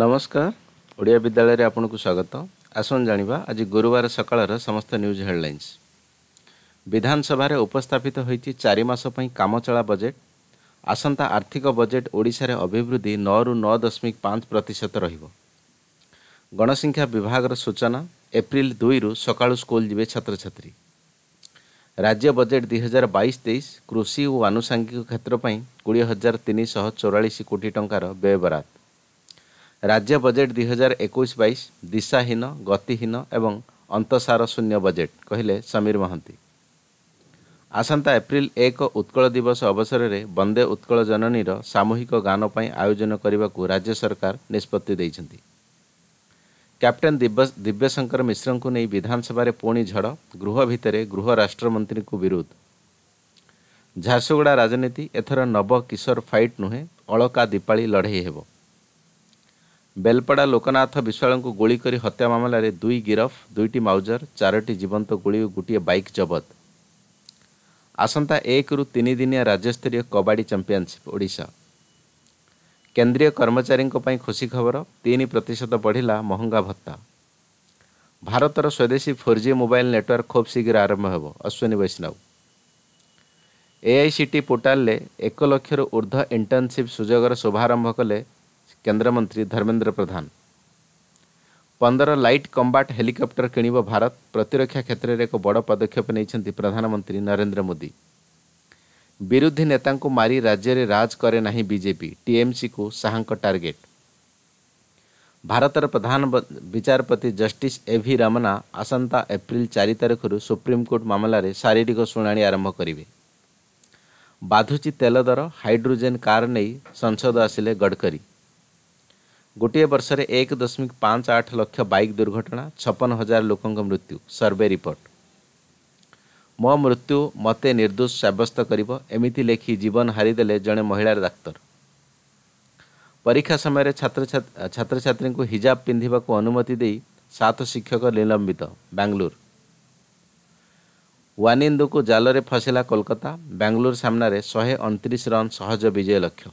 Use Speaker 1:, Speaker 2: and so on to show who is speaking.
Speaker 1: ନମସ୍କାର। ଓଡ଼ିଆ ବିଦ୍ୟାଳୟରେ ଆପଣଙ୍କୁ ସ୍ୱାଗତ। ଆସନ୍ତୁ ଜାଣିବା ଆଜି ଗୁରୁବାର ସକାଳର ସମସ୍ତ ନ୍ୟୁଜ୍ ହେଡ଼ଲାଇନ୍ସ ବିଧାନସଭାରେ ଉପସ୍ଥାପିତ ହୋଇଛି ଚାରି ମାସ ପାଇଁ କାମଚଳା ବଜେଟ୍ ଆସନ୍ତା ଆର୍ଥିକ ବଜେଟ୍ ଓଡ଼ିଶାରେ ଅଭିବୃଦ୍ଧି ନଅରୁ ନଅ ଦଶମିକ ପାଞ୍ଚ ପ୍ରତିଶତ ରହିବ। ଗଣସଂଖ୍ୟା ବିଭାଗର ସୂଚନା ଏପ୍ରିଲ ଦୁଇରୁ ସକାଳୁ ସ୍କୁଲ ଯିବେ ଛାତ୍ରଛାତ୍ରୀ। ରାଜ୍ୟ ବଜେଟ୍ ଦୁଇ ହଜାର ବାଇଶ ତେଇଶ କୃଷି ଓ ଆନୁଷାଙ୍ଗିକ କ୍ଷେତ୍ର ପାଇଁ କୋଡ଼ିଏ ହଜାର ତିନିଶହ ଚଉରାଳିଶ କୋଟି ଟଙ୍କାର ବ୍ୟୟବରାଦ। ରାଜ୍ୟ ବଜେଟ୍ ଦୁଇ ହଜାର ଏକୋଇଶ ବାଇଶ ଦିଶାହୀନ ଗତିହୀନ ଏବଂ ଅନ୍ତଃସାର ଶୂନ୍ୟ ବଜେଟ୍ କହିଲେ ସମୀର ମହାନ୍ତି। ଆସନ୍ତା ଏପ୍ରିଲ ଏକ ଉତ୍କଳ ଦିବସ ଅବସରରେ ବନ୍ଦେ ଉତ୍କଳ ଜନନୀର ସାମୂହିକ ଗାନ ପାଇଁ ଆୟୋଜନ କରିବାକୁ ରାଜ୍ୟ ସରକାର ନିଷ୍ପତ୍ତି ଦେଇଛନ୍ତି। କ୍ୟାପ୍ଟେନ୍ ଦିବ୍ୟଶଙ୍କର ମିଶ୍ରଙ୍କୁ ନେଇ ବିଧାନସଭାରେ ପୁଣି ଝଡ଼ ଗୃହ ଭିତରେ ଗୃହ ରାଷ୍ଟ୍ରମନ୍ତ୍ରୀଙ୍କୁ ବିରୋଧ। ଝାରସୁଗୁଡ଼ା ରାଜନୀତି ଏଥର ନବ କିଶୋର ଫାଇଟ୍ ନୁହେଁ ଅଳକା ଦୀପାଳି ଲଢ଼େଇ ହେବ। ବେଲପଡ଼ା ଲୋକନାଥ ବିଶ୍ୱାଳଙ୍କୁ ଗୁଳି କରି ହତ୍ୟା ମାମଲାରେ ଦୁଇ ଗିରଫ ଦୁଇଟି ମାଉଜର ଚାରୋଟି ଜୀବନ୍ତ ଗୁଳି ଓ ଗୋଟିଏ ବାଇକ୍ ଜବତ। ଆସନ୍ତା ଏକରୁ ତିନି ଦିନିଆ ରାଜ୍ୟସ୍ତରୀୟ କବାଡ଼ି ଚାମ୍ପିଅନସିପ୍ ଓଡ଼ିଶା। କେନ୍ଦ୍ରୀୟ କର୍ମଚାରୀଙ୍କ ପାଇଁ ଖୁସି ଖବର ତିନି ପ୍ରତିଶତ ବଢ଼ିଲା ମହଙ୍ଗା ଭତ୍ତା। ଭାରତର ସ୍ୱଦେଶୀ ଫୋର୍ ଜି ମୋବାଇଲ ନେଟୱାର୍କ ଖୁବ୍ ଶୀଘ୍ର ଆରମ୍ଭ ହେବ ଅଶ୍ୱିନୀ ବୈଷ୍ଣବ। ଏଆଇସିଟି ପୋର୍ଟାଲରେ ଏକ ଲକ୍ଷରୁ ଉର୍ଦ୍ଧ୍ୱ ଇଣ୍ଟର୍ଣ୍ଣସିପ୍ ସୁଯୋଗର ଶୁଭାରମ୍ଭ କଲେ କେନ୍ଦ୍ରମନ୍ତ୍ରୀ ଧର୍ମେନ୍ଦ୍ର ପ୍ରଧାନ ପନ୍ଦର ଲାଇଟ୍ କମ୍ବାଟ୍ ହେଲିକପ୍ଟର କିଣିବ ଭାରତ ପ୍ରତିରକ୍ଷା କ୍ଷେତ୍ରରେ ଏକ ବଡ଼ ପଦକ୍ଷେପ ନେଇଛନ୍ତି ପ୍ରଧାନମନ୍ତ୍ରୀ ନରେନ୍ଦ୍ର ମୋଦି ବିରୋଧୀ ନେତାଙ୍କୁ ମାରି ରାଜ୍ୟରେ ରାଜ କରେ ନାହିଁ ବିଜେପି ଟିଏମ୍ସିକୁ ଶାହାଙ୍କ ଟାର୍ଗେଟ ଭାରତର ପ୍ରଧାନ ବିଚାରପତି ଜଷ୍ଟିସ୍ ଏଭି ରମନା ଆସନ୍ତା ଏପ୍ରିଲ ଚାରି ତାରିଖରୁ ସୁପ୍ରିମକୋର୍ଟ ମାମଲାରେ ଶାରୀରିକ ଶୁଣାଣି ଆରମ୍ଭ କରିବେ ବାଧୁଛି ତେଲ ଦର ହାଇଡ୍ରୋଜେନ୍ କାର୍ ନେଇ ସଂସଦ ଆସିଲେ ଗଡ଼କରୀ ଗୋଟିଏ ବର୍ଷରେ ଏକ ଦଶମିକ ପାଞ୍ଚ ଆଠ ଲକ୍ଷ ବାଇକ୍ ଦୁର୍ଘଟଣା ଛପନ ହଜାର ଲୋକଙ୍କ ମୃତ୍ୟୁ ସର୍ଭେ ରିପୋର୍ଟ। ମୋ ମୃତ୍ୟୁ ମୋତେ ନିର୍ଦ୍ଦୋଷ ସାବ୍ୟସ୍ତ କରିବ ଏମିତି ଲେଖି ଜୀବନ ହାରିଦେଲେ ଜଣେ ମହିଳା ଡାକ୍ତର। ପରୀକ୍ଷା ସମୟରେ ଛାତ୍ରଛାତ୍ରୀଙ୍କୁ ହିଜାବ ପିନ୍ଧିବାକୁ ଅନୁମତି ଦେଇ ସାତ ଶିକ୍ଷକ ନିଲମ୍ବିତ ବାଙ୍ଗାଲୋର। ୱାନିନ୍ଦୁକୁ ଜାଲରେ ଫସିଲା କୋଲକାତା ବାଙ୍ଗାଲୋର ସାମ୍ନାରେ ଶହେ ଅଣତିରିଶ ରନ୍ ସହଜ ବିଜୟ ଲକ୍ଷ୍ୟ।